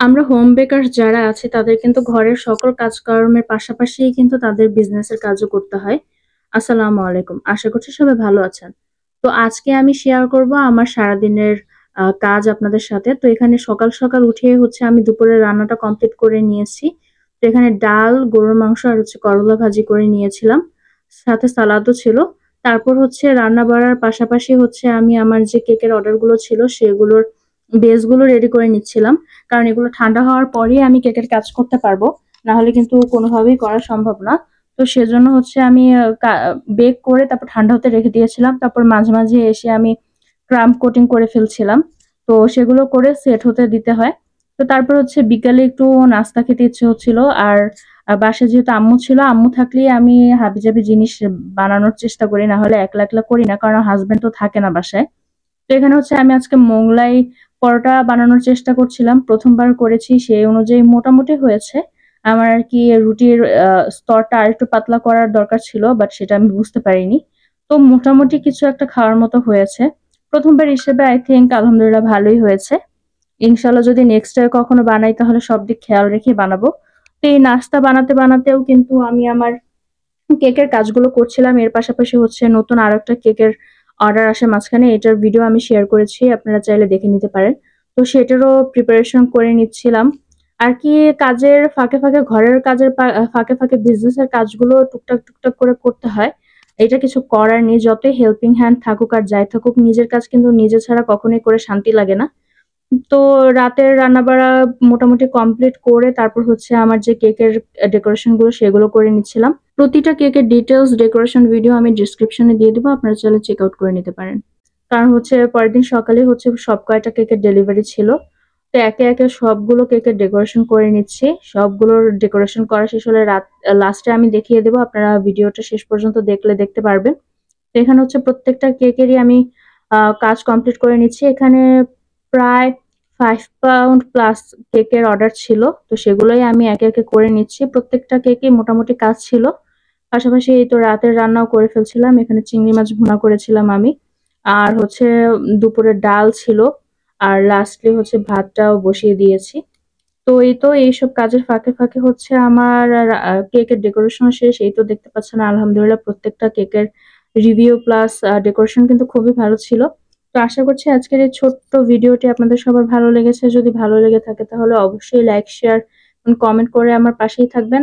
আমরা home bakers যারা আছে, তাদের কিন্তু ঘরের সকল কাজকর্মের পাশাপাশিই কিন্তু তাদের বিজনেসের কাজও করতে হয়। আসসালামু আলাইকুম। আশা করছি সবাই ভালো আছেন। তো আজকে আমি শেয়ার করব আমার সারাদিনের কাজ আপনাদের সাথে। তো এখানে সকাল সকাল উঠে হচ্ছে আমি দুপুরের রান্নাটা কমপ্লিট করে নিয়েছি। তো এখানে ডাল, গরুর মাংস আর হচ্ছে করলা ভাজি করে নিয়েছিলাম। সাথে সালাদও ছিল। তারপর হচ্ছে রান্না বাড়ার পাশাপাশি হচ্ছে আমি আমার যে কেকের অর্ডারগুলো ছিল, সেগুলোর বেসগুলো রেডি করে নিচ্ছিলাম। কারণ এগুলো ঠান্ডা হওয়ার পরেই আমি কেকের কাজ করতে পারব। না হলে কিন্তু কোনোভাবেই করা সম্ভব না। তো সেজন্য হচ্ছে আমি বেক করে তারপর ঠান্ডা হতে রেখে দিয়েছিলাম। তারপর মাঝে মাঝে এসে আমি ক্রাম্প কোটিং করে ফেলছিলাম। তো সেগুলো করে সেট হতে দিতে হয়। তো তারপর হচ্ছে বিকালে একটু নাস্তা খেতে ইচ্ছে হচ্ছিল। আর বাসায় যেহেতু আম্মু ছিল, আম্মু থাকলেই আমি হাবিজাবি জিনিস বানানোর চেষ্টা করি। না হলে একলা একলা করি না, কারণ হাজবেন্ড তো থাকে না বাসায়। তো এখানে হচ্ছে আমি আজকে মোগলাই পরোটা বানানোর চেষ্টা করছিলাম, প্রথমবার করেছি, সেই অনুযায়ী মোটামুটি হয়েছে। আমার আর কি রুটির স্তরটা আর একটু পাতলা করার দরকার ছিল বাট সেটা আমি বুঝতে পারিনি। তো মোটামুটি কিছু একটা খাওয়ার মতো হয়েছে। প্রথমবার হিসেবে আই থিঙ্ক আলহামদুলিল্লাহ ভালোই হয়েছে। ইনশাল্লাহ যদি নেক্সট টাইম কখনো বানাই, তাহলে সব দিক খেয়াল রেখে বানাবো। তো এই নাস্তা বানাতে বানাতেও কিন্তু আমি আমার কেকের কাজগুলো করছিলাম। এর পাশাপাশি হচ্ছে নতুন আরও একটা কেকের অর্ডার আসার মাঝখানে এটার ভিডিও আমি শেয়ার করেছি, আপনারা চাইলে দেখে নিতে পারেন। তো সেটারও প্রিপারেশন করে নিচ্ছিলাম। আর কি কাজের ফাঁকে ফাঁকে ঘরের কাজের ফাঁকে ফাঁকে বিজনেসের কাজগুলো টুকটাক টুকটাক করে করতে হয়। এটা কিছু করার নেই, যতই হেল্পিং হ্যান্ড থাকুক আর যাই থাকুক, নিজের কাজ কিন্তু নিজে ছাড়া কখনোই করে শান্তি লাগে না। তো রাতের রান্নাবাড়া মোটামুটি কমপ্লিট করে তারপর হচ্ছে আমার যে কেকের ডেকোরেশনগুলো সেগুলো করে নিচ্ছিলাম। প্রতিটা কেকের ডিটেলস ডেকোরেশন ভিডিও আমি ডিসক্রিপশনে দিয়ে দেবো, আপনারা চাইলে চেক আউট করে নিতে পারেন। কারণ হচ্ছে পরের দিন সকালে হচ্ছে সব কয়টা কেকের ডেলিভারি ছিল। তো একে একে সবগুলো কেকের ডেকোরেশন করে নিচ্ছি। সবগুলোর ডেকোরেশন করা শেষ হলে রাত লাস্টে আমি দেখিয়ে দেবো, আপনারা ভিডিওটা শেষ পর্যন্ত দেখলে দেখতে পারবেন। এখানে হচ্ছে প্রত্যেকটা কেকেরই আমি কাজ কমপ্লিট করে নিচ্ছি। এখানে প্রায় ফাইভ পাউন্ড প্লাস কেকের অর্ডার ছিল, তো সেগুলোই আমি একে একে করে নিচ্ছি। প্রত্যেকটা কেকে মোটামুটি কাজ ছিল। পাশাপাশি এই তো রাতের রান্নাও করে ফেলছিলাম, এখানে চিংড়ি মাছ ভুনা করেছিলাম আমি। আর হচ্ছে দুপুরে ডাল ছিল, আর লাস্টলি হচ্ছে ভাতটাও বসিয়ে দিয়েছি। তো এই তো এইসব কাজের ফাঁকে ফাঁকে হচ্ছে আমার কেকের ডেকোরেশন শেষ। এই তো দেখতে পাচ্ছেন, আলহামদুলিল্লাহ প্রত্যেকটা কেকের রিভিউ প্লাস ডেকোরেশন কিন্তু খুবই ভালো ছিল। তো আশা করছি আজকের এই ছোট্ট ভিডিওটি আপনাদের সবার ভালো লেগেছে। যদি ভালো লেগে থাকে তাহলে অবশ্যই লাইক শেয়ার কমেন্ট করে আমার পাশেই থাকবেন।